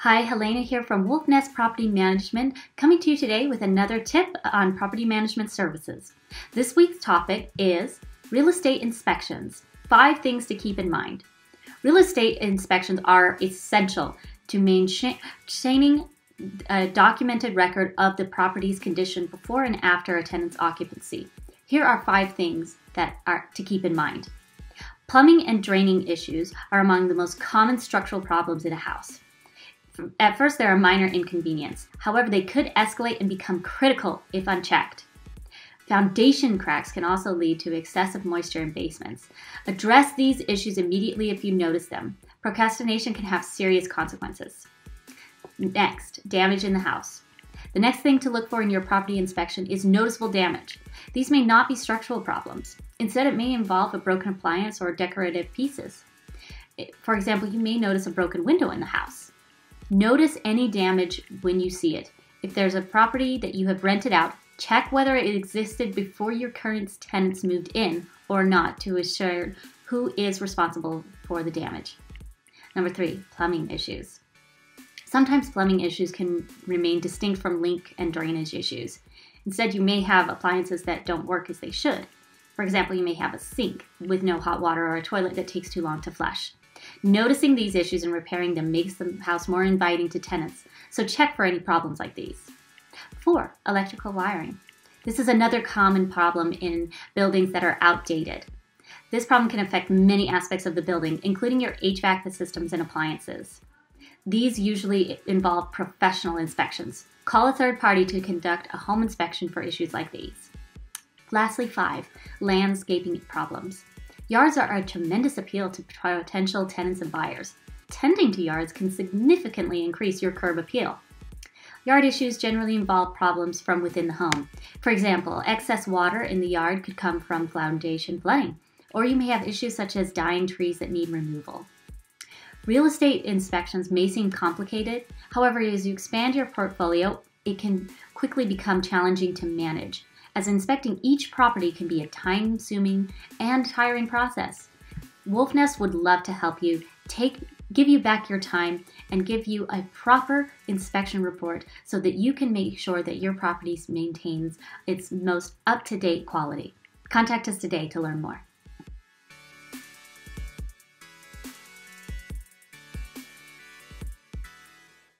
Hi, Helena here from Wolfnest Property Management, coming to you today with another tip on property management services. This week's topic is real estate inspections. Five things to keep in mind. Real estate inspections are essential to maintaining a documented record of the property's condition before and after a tenant's occupancy. Here are five things that are to keep in mind. Plumbing and draining issues are among the most common structural problems in a house. At first, they're a minor inconvenience. However, they could escalate and become critical if unchecked. Foundation cracks can also lead to excessive moisture in basements. Address these issues immediately if you notice them. Procrastination can have serious consequences. Next, damage in the house. The next thing to look for in your property inspection is noticeable damage. These may not be structural problems. Instead, it may involve a broken appliance or decorative pieces. For example, you may notice a broken window in the house. Notice any damage when you see it. If there's a property that you have rented out, check whether it existed before your current tenants moved in or not to assure who is responsible for the damage. Number three, plumbing issues. Sometimes plumbing issues can remain distinct from leak and drainage issues. Instead, you may have appliances that don't work as they should. For example, you may have a sink with no hot water or a toilet that takes too long to flush. Noticing these issues and repairing them makes the house more inviting to tenants, so check for any problems like these. 4. Electrical wiring. This is another common problem in buildings that are outdated. This problem can affect many aspects of the building, including your HVAC systems and appliances. These usually involve professional inspections. Call a third party to conduct a home inspection for issues like these. Lastly, 5. Landscaping problems. Yards are a tremendous appeal to potential tenants and buyers. Tending to yards can significantly increase your curb appeal. Yard issues generally involve problems from within the home. For example, excess water in the yard could come from foundation flooding, or you may have issues such as dying trees that need removal. Real estate inspections may seem complicated, however, as you expand your portfolio, it can quickly become challenging to manage as inspecting each property can be a time consuming and tiring process. Wolfnest would love to help you take give you back your time and give you a proper inspection report so that you can make sure that your property maintains its most up-to-date quality. Contact us today to learn more.